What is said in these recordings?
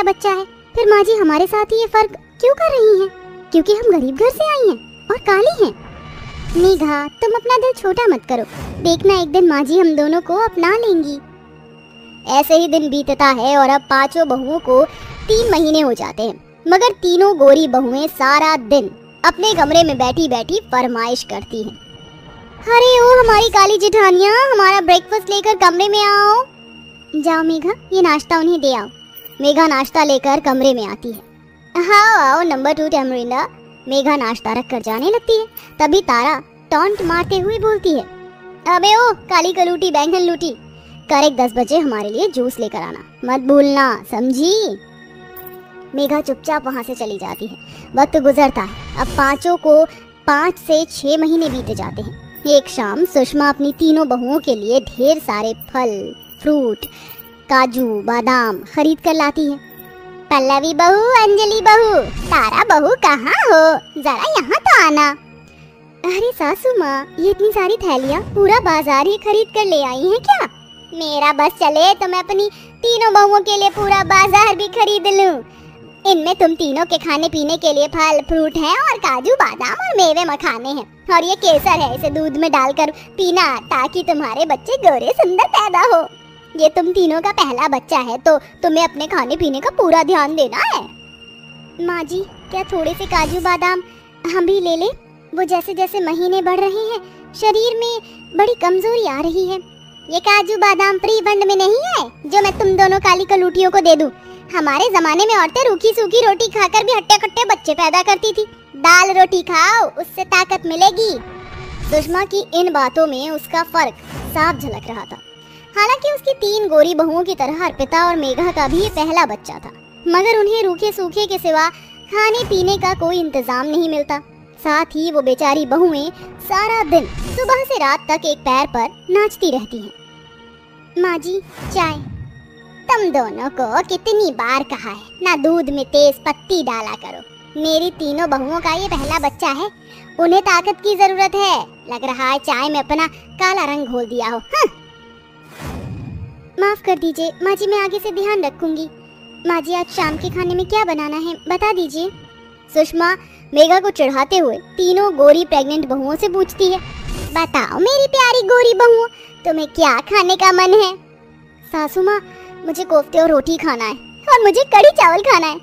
मेरा बच्चा है। फिर माँ जी हमारे साथ ये फ़र्क क्यों कर रही हैं? क्योंकि हम गरीब घर से आई हैं और काली हैं। मेघा तुम अपना दिल छोटा मत करो। देखना एक दिन माँ जी हम दोनों को अपना लेंगी। ऐसे ही दिन बीतता है और अब पाँचों बहुओं को तीन महीने हो जाते हैं। मगर तीनों गोरी बहुएँ सारा दिन अपने कमरे में बैठी बैठी फरमाइश करती हैं। अरे ओ, हमारी काली जिठानिया, हमारा ब्रेकफास्ट लेकर कमरे में आओ। जाओ मेघा, ये नाश्ता उन्हें दे आओ। मेघा नाश्ता लेकर कमरे में आती है। हाँ आओ नंबर टू टेमरिंदा मेघा नाश्ता रख कर जाने लगती है। तभी तारा टॉन्ट मारते हुए बोलती है, अबे ओ, काली कलूटी, बैंगन लूटी। करेक्ट दस बजे हमारे लिए जूस लेकर आना। मत भूलना, समझी? मेघा चुपचाप वहाँ से चली जाती है। वक्त गुजरता है। अब पाँचों को पाँच से छह महीने बीते जाते हैं। एक शाम सुषमा अपनी तीनों बहुओं के लिए ढेर सारे फल फ्रूट काजू, बादाम खरीद कर लाती है। पल्लवी बहू, अंजलि बहू, तारा बहू कहाँ हो? जरा यहाँ तो आना। अरे सासू माँ, ये इतनी सारी थैलियाँ पूरा बाज़ार ही खरीद कर ले आई हैं क्या? मेरा बस चले तो मैं अपनी तीनों बहुओं के लिए पूरा बाज़ार भी खरीद लूँ। इनमें तुम तीनों के खाने पीने के लिए फल, फ्रूट हैं और काजू, बादाम और मेवे मखाने हैं। और ये केसर है, इसे दूध में डालकर पीना ताकि तुम्हारे बच्चे गोरे सुंदर पैदा हो। ये तुम तीनों का पहला बच्चा है तो तुम्हें अपने खाने पीने का पूरा ध्यान देना है? माँ जी, क्या थोड़े से काजू बादाम हम भी ले लें? वो जैसे जैसे महीने बढ़ रहे हैं, शरीर में बड़ी कमज़ोरी आ रही है। ये काजू बादाम फ्री में नहीं है, जो मैं तुम दोनों काली कलूटियों को दे दूँ। हमारे जमाने में औरतें रूखी सूखी रोटी खाकर भी हट्टे कट्टे बच्चे पैदा करती थी। दाल रोटी खाओ, उससे ताकत मिलेगी। सुषमा की इन बातों में उसका फ़र्क साफ़ झलक रहा था। हालाँकि उसकी तीन गोरी बहुओं की तरह अर्पिता और मेघा का भी पहला बच्चा था। मगर उन्हें रूखे सूखे के सिवा खाने पीने का कोई इंतज़ाम नहीं मिलता। साथ ही वो बेचारी बहुएँ सारा दिन सुबह से रात तक एक पैर पर नाचती रहती हैं। माँ जी, चाय। तुम दोनों को कितनी बार कहा है, ना दूध में तेज पत्ती डाला करो। मेरी तीनों बहुओं का ये पहला बच्चा है, उन्हें ताकत की ज़रूरत है। लग रहा है चाय में अपना काला रंग घोल दिया हो। हाँ। माफ़ कर दीजिए माँ जी मैं आगे से ध्यान रखूँगी। माँ जी आज शाम के खाने में क्या बनाना है, बता दीजिए। सुषमा, मेघा को चढ़ाते हुए तीनों गोरी प्रेग्नेंट बहुओं से पूछती है, बताओ मेरी प्यारी गोरी बहुओं, तुम्हें क्या खाने का मन है? सासू माँ मुझे कोफ्ते और रोटी खाना है और मुझे कड़ी चावल खाना है।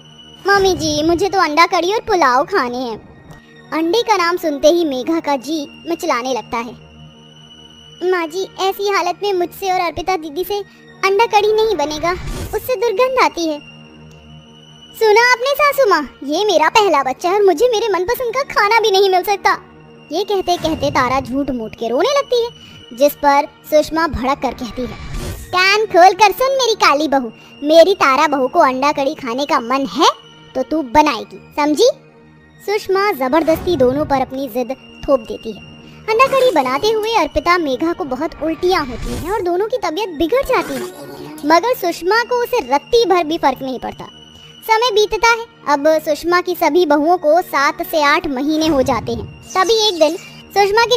मम्मी जी, मुझे तो अंडा कड़ी और पुलाव खाने हैं। अंडे का नाम सुनते ही मेघा का जी मचलाने लगता है। माँ जी ऐसी हालत में मुझसे और अर्पिता दीदी से अंडा कड़ी नहीं बनेगा, उससे दुर्गंध आती है। सुना आपने सासू माँ ये मेरा पहला बच्चा है और मुझे मेरे मनपसंद का खाना भी नहीं मिल सकता। ये कहते कहते तारा झूठ मूठ के रोने लगती है, जिस पर सुषमा भड़क कर कहती है। कान खोल कर सुन मेरी काली बहू, मेरी तारा बहू को अंडा कड़ी खाने का मन है तो तू बनाएगी, समझी? सुषमा ज़बरदस्ती दोनों पर अपनी जिद थोप देती है। अंडा कड़ी बनाते हुए अर्पिता, मेघा को बहुत उल्टियाँ होती हैं और दोनों की तबीयत बिगड़ जाती है। मगर सुषमा को उसे रत्ती भर भी फ़र्क नहीं पड़ता। समय बीतता है। अब सुषमा की सभी बहुओं को सात से आठ महीने हो जाते हैं। तभी एक दिन सुषमा की